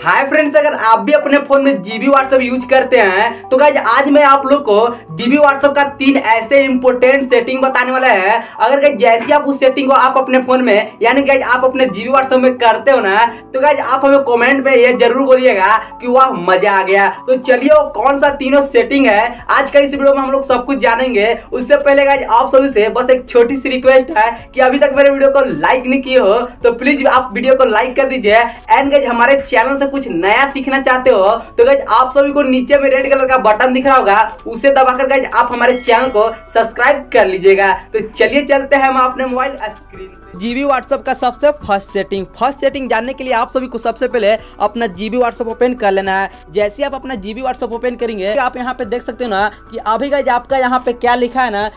Hi friends अगर आप भी अपने फ़ोन में जीबी व्हाट्सएप यूज़ करते हैं तो गाइज़ आज मैं आप लोग को जीबी व्हाट्सएप का तीन ऐसे इंपोर्टेंट सेटिंग बताने वाला है। अगर गाइज़ जैसे आप उस सेटिंग को आप अपने फ़ोन में, यानी गाइज़ आप अपने जीबी व्हाट्सएप में करते हो ना तो गाइज़ आप हमें कमेंट में ये ज़रूर बोलिएगा कि वाह, मज़ा आ गया। तो चलिए, वो कौन सा तीनों सेटिंग है? आज का इस वीडियो में हम लोग सब कुछ जानेंगे। उससे पहले गाइज़ आप सभी से बस एक छोटी सी रिक्वेस्ट है कि अभी तक मेरे वीडियो को लाइक नहीं किए हो तो प्लीज़ आप वीडियो को लाइक कर दीजिए। एंड गाइज़ हमारे चैनल से कुछ नया सीखना चाहते हो तो गाइज़ आप सभी को नीचे में रेड कलर का बटन दिख रहा होगा, उसे दबाकर गाइज़ आप हमारे चैनल को सब्सक्राइब कर लीजिएगा। तो चलिए चलते हैं हम अपने मोबाइल स्क्रीन जीबी व्हाट्सएप का सबसे फ़र्स्ट सेटिंग फ़र्स्ट सेटिंग जानने के लिए आप सभी को सबसे पहले अपना जीबी व्हाट्सएप ओपन कर लेना है। जैसे आप अपना जीबी व्हाट्सएप ओपन करेंगे, आप यहाँ पे देख सकते हो ना कि अभी गाइज़ आपका यहाँ पे क्या लिखा है ना?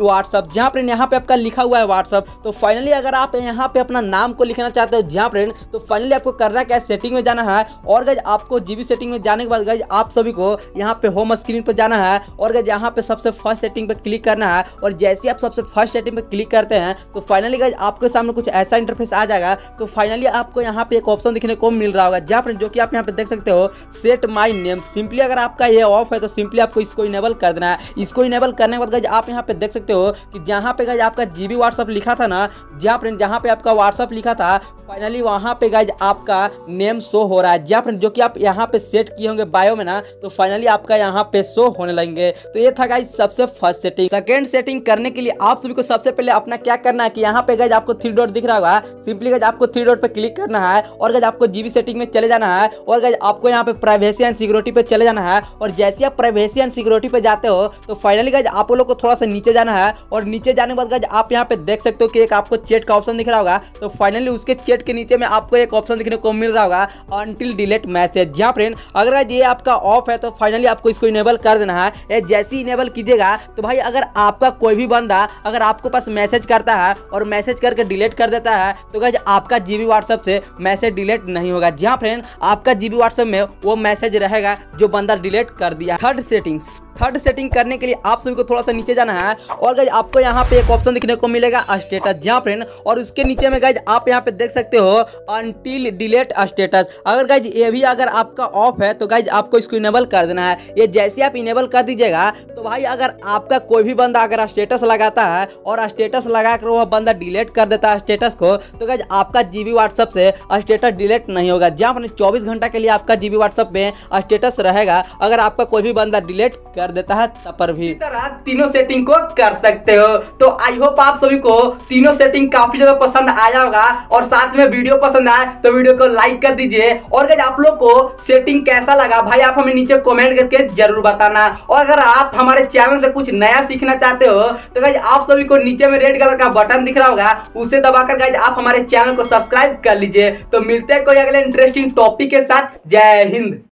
व्हाट्सअप जहाँ पर यहाँ पे आपका लिखा हुआ है व्हाट्सअप तो फाइनली अगर आप यहाँ पे अपना नाम को लिखना चाहते हो, जहाँ फ्रेंड तो फाइनली आपको करना क्या है सेटिंग में जाना है, और गज आपको जीबी सेटिंग में जाने के बाद गज आप सभी को यहाँ पे होम स्क्रीन पर जाना है, और गज यहाँ पे सबसे फ़र्स्ट सेटिंग पे क्लिक करना है, और जैसे आप सबसे फ़र्स्ट सेटिंग पे क्लिक करते हैं तो फाइनली गज आपके सामने कुछ ऐसा इंटरफेस आ जाएगा तो फाइनली आपको यहाँ पे एक ऑप्शन दिखने को मिल रहा होगा। जहाँ फ्रेंड जो कि आप यहाँ पे देख सकते हो सेट माई नेम सिंपली अगर आपका ये ऑफ़ है तो सिंपली आपको इसको इनेबल कर देना है। इसको इनेबल करने के बाद गज आप यहाँ पे देख सकते हो कि जहाँ पे गाइज़ आपका जीबी व्हाट्सअप लिखा था ना, जहाँ फ्रेंड जहाँ पे आपका व्हाट्सअप लिखा था फाइनली वहाँ पे गाइज़ आपका नेम शो हो रहा है। जहाँ फ्रेंड जो कि आप यहाँ पे सेट किए होंगे बायो में ना तो फाइनली आपका यहाँ पे शो होने लगेंगे। तो ये था गाइज़ सबसे फ़र्स्ट सेटिंग सेकेंड सेटिंग करने के लिए आप सभी को सबसे पहले अपना क्या करना है कि यहाँ पे गाइज़ आपको थ्री डॉट दिख रहा होगा। सिंपली गाइज़ आपको थ्री डॉट पे क्लिक करना है और गाइज़ आपको जीबी सेटिंग में चले जाना है और गाइज़ आपको यहाँ पे प्राइवेसी एंड सिक्योरिटी पे चले जाना है। और जैसे आप प्राइवेसी एंड सिक्योरिटी पे जाते हो तो फाइनली गाइज़ आप लोग को थोड़ा सा नीचे जाना है। और नीचे जाने के बाद गाइज़ आप यहाँ पे देख सकते हो कि एक आपको चेट का ऑप्शन दिख रहा होगा। तो फाइनली उसके चेट के नीचे में आपको एक ऑप्शन दिखने को मिल रहा होगा अनटिल डिलीट मैसेज जहाँ फ्रेंड अगर ये आपका ऑफ़ है तो फाइनली आपको इसको इनेबल कर देना है। ये जैसे ही इनेबल कीजिएगा तो भाई अगर आपका कोई भी बंदा अगर आपके पास मैसेज करता है और मैसेज करके डिलीट कर देता है तो गाइज़ आपका जीबी व्हाट्सएप से मैसेज डिलीट नहीं होगा। जहाँ फ्रेंड आपका जीबी व्हाट्सएप में वो मैसेज रहेगा जो बंदा डिलीट कर दिया। थर्ड सेटिंग्स थर्ड सेटिंग करने के लिए आप सभी को थोड़ा सा नीचे जाना है। और गाइज़ आपको यहाँ पे एक ऑप्शन दिखने को मिलेगा स्टेटस जहाँ फ्रेंड और उसके नीचे में गाइज़ आप यहाँ पे देख सकते हो अनटिल डिलेट स्टेटस अगर गाइज़ ये भी अगर आपका ऑफ़ है तो गाइज़ आपको इसको इनेबल कर देना है। ये जैसे आप इनेबल कर दीजिएगा तो भाई अगर आपका कोई भी बंदा अगर स्टेटस लगाता है, और स्टेटस लगा कर वह बंदा डिलीट कर देता है स्टेटस को तो गाइज़ आपका जीबी व्हाट्सएप से स्टेटस डिलीट नहीं होगा। जहाँ फ्रेंड चौबीस घंटा के लिए आपका जीबी व्हाट्सएप में स्टेटस रहेगा। अगर आपका कोई भी बंदा डिलीट कर देता है, तब पर भी। तरह तीनों सेटिंग को कर सकते हो। तो आई होप आप सभी को तीनों सेटिंग काफ़ी ज़्यादा पसंद आया होगा और साथ में वीडियो पसंद आए तो वीडियो को लाइक कर दीजिए। और अगर आप लोग को सेटिंग कैसा लगा, भाई आप हमें नीचे कमेंट करके ज़रूर बताना। और अगर आप हमारे चैनल से कुछ नया सीखना चाहते हो तो गाइज़ आप सभी को नीचे में रेड कलर का बटन दिख रहा होगा, उसे दबाकर गाइज़ आप हमारे चैनल को सब्सक्राइब कर लीजिए। तो मिलते हैं कोई अगले इंटरेस्टिंग टॉपिक के साथ। जय हिंद।